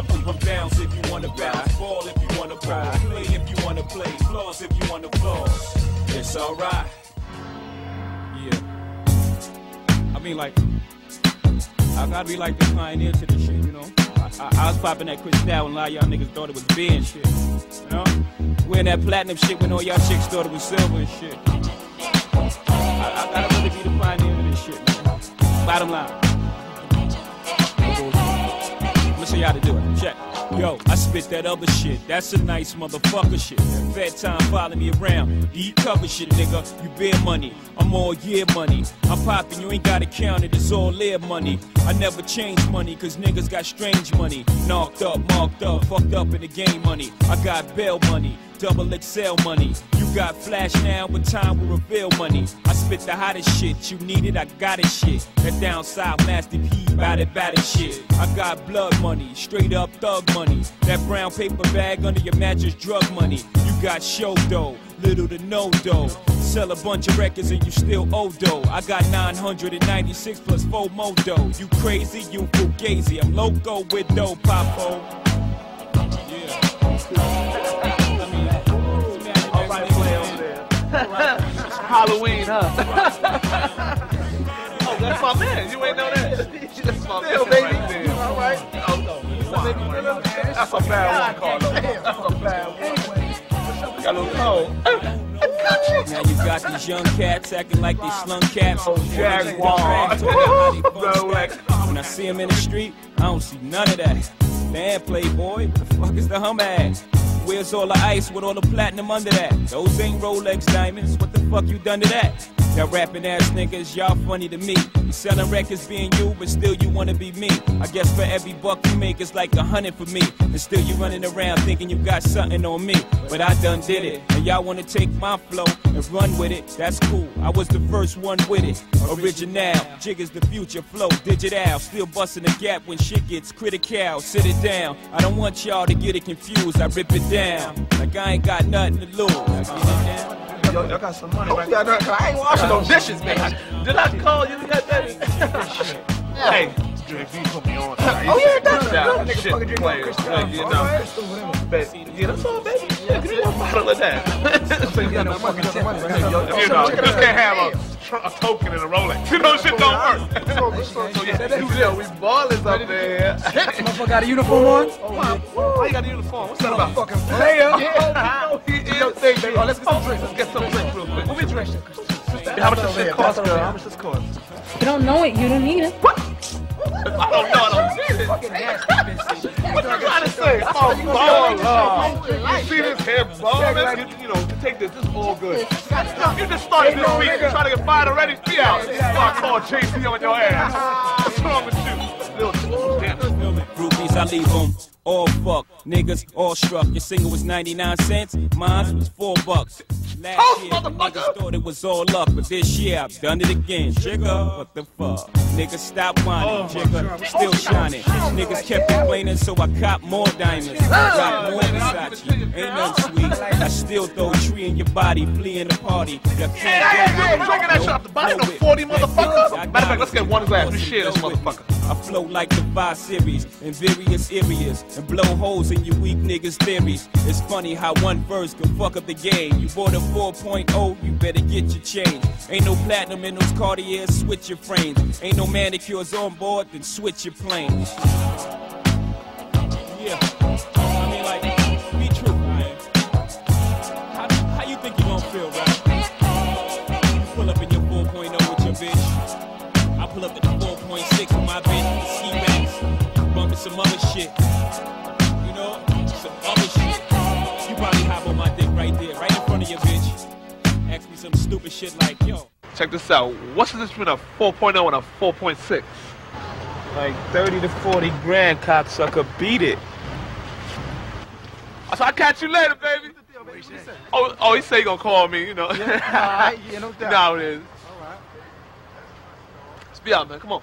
Bounce if you wanna bounce, ball if you wanna ball, play if you wanna play, floss if you wanna floss. It's alright. Yeah. I mean, like, I gotta be like the pioneer to this shit, you know? I, I, was popping that Cristal and a lot of y'all niggas thought it was being shit. You know? Wearing that platinum shit when all y'all chicks thought it was silver and shit. I, I gotta really be the pioneer of this shit, man. Bottom line. Let me show y'all how to do it. Yo, I spit that other shit. That's a nice motherfucker shit. Fed time follow me around. Deep cover shit, nigga. You bear money. I'm all year money. I'm popping, you ain't gotta count it. It's all live money. I never change money, cause niggas got strange money. Knocked up, marked up, fucked up in the game money. I got bail money. Double XL money. Got flash now, but time will reveal money. I spit the hottest shit. You need it, I got it shit. That down south Master P, bout it, bout it shit. I got blood money, straight up thug money. That brown paper bag under your mattress, drug money. You got show dough, little to no dough. Sell a bunch of records and you still owe dough. I got 996 plus 4 more dough. You crazy, you fugazi. I'm loco with dough, popo. All Halloween, huh? oh, that's my man. You ain't know that. That's my man baby. right there. All right. Oh, no. That's a bad one, Carlo. That's a bad one. Got a little cold. Now you got these young cats acting like they slung caps. Oh, Jaguar. When I see them in the street, I don't see none of that. Man, playboy, what the fuck is the hum ass? Where's all the ice with all the platinum under that? Those ain't Rolex diamonds. What the fuck you done to that? Y'all rapping ass niggas, y'all funny to me. You selling records being you, but still you wanna be me. I guess for every buck you make, it's like a hundred for me. And still you running around thinking you got something on me. But I done did it. And y'all wanna take my flow and run with it. That's cool. I was the first one with it. Original, jig is the future flow, digital. Still busting the gap when shit gets critical. Sit it down. I don't want y'all to get it confused. I rip it down. Like I ain't got nothing to lose. I get it down. Yo, y'all got some money, right? Yeah, no, 'cause I ain't washing no dishes, man. Did I call you that, hey, Drake, you put me on. Oh, yeah, that's Yeah, good. Nigga shit fucking drink players. Cristal. Like, you All know. right. Baby, yeah, that's all, baby. Yeah, give me one bottle of that. So you got no fucking tip. you know, you just can't have a, a token and a Rolex. You know, shit don't work. so yeah, you know, we ballers up there. Motherfucker got a uniform on? Why you got a uniform? What's that about? Fucking player. Yeah, know he is. Yo, thing, baby. Oh, let's get some drinks. Let's get some drinks real quick. What we drinking? How much does this cost, girl? How much does this cost? You don't know it, you don't need it. What? I don't know. Fucking nasty bitch. What you trying to say? Oh, baller. See this hair ball? You, you know, take this. This is all good. You just started this week. You trying to get fired already? Be out. Start calling JC on your ass. What's wrong with you? Little damn. Groupies, I leave them all fuck. Niggas all struck. Your single was 99 cents, mine was 4 bucks. Last Toast, year, niggas thought it was all luck, but this year I've done it again. Jigga, what the fuck? Niggas stop whining, oh Jigga, still shining. Niggas kept complaining, so I cop more diamonds. Got more Versace, ain't nothing sweet. I still throw a tree in your body, flee in the party. You can't Hey, hey, hey, drinking that shit off the bottom of 40, motherfucker. Matter of fact, let's get one glass. This motherfucker. I flow like the five series in various areas and blow holes in your weak niggas' theories. It's funny how one verse can fuck up the game. You bought a 4.0, you better get your change. Ain't no platinum in those Cartiers, switch your frames. Ain't no manicures on board, then switch your planes. Yeah, I mean like, be true, man. How, how you think you gonna feel, right? You pull up in your 4.0 with your bitch. I pull up at the 4.6 with my bitch, ski max, bumping some other shit. Some stupid shit like, yo, Check this out. What's the difference between a 4.0 and a 4.6? like 30 to 40 grand, cocksucker, beat it. So I'll catch you later, baby. Oh, oh, he say he gonna call me, you know. All right, yeah, no you doubt. know how it is. Let's be out, man. Come on.